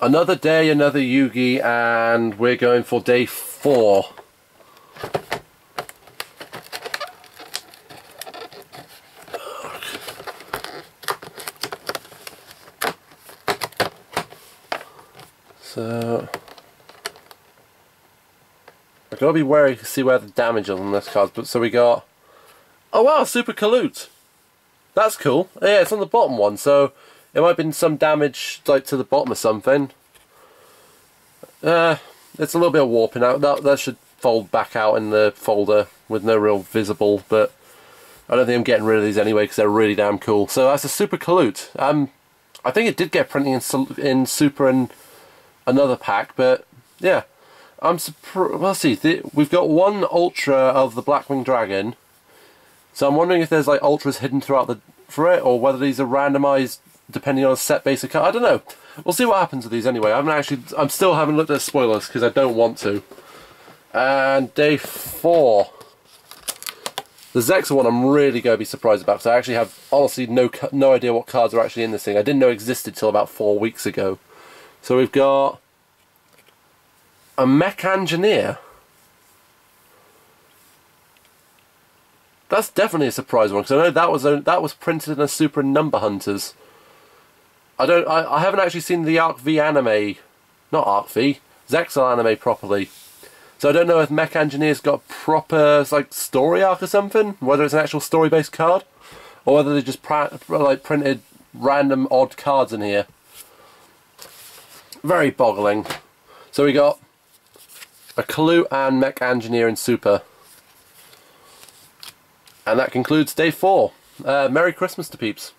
another day, another Yugi, and we're going for day four. So I gotta be wary to see where the damage is on this card. But so we got oh wow, Super Kalut. That's cool. Yeah, it's on the bottom one, so it might have been some damage like to the bottom or something. Uh, it's a little bit of warping out. That that should fold back out in the folder with no real visible, but I don't think I'm getting rid of these anyway because they're really damn cool. So that's a Super Kalut. Um, I think it did get printing in, in Super and another pack, but yeah. I'm surprised. Well, see, we've got one Ultra of the Blackwing Dragon. So I'm wondering if there's like Ultras hidden throughout the for it, or whether these are randomized depending on set basic card. I don't know. We'll see what happens with these anyway. I'm actually, I'm still haven't looked at spoilers because I don't want to. And day four. The Zexal one I'm really going to be surprised about because I actually have honestly no no idea what cards are actually in this thing. I didn't know existed till about four weeks ago. So we've got a mech engineer. That's definitely a surprise one because I know that was a, that was printed in a Super Number Hunters. I don't. I, I haven't actually seen the Arc V anime, not Arc V, Zexal anime properly. So I don't know if Mech Engineer's got proper like story arc or something. Whether it's an actual story-based card, or whether they just like printed random odd cards in here. Very boggling. So we got Kalut and Mech Engineer in Super. And that concludes day four. Uh, Merry Christmas to peeps.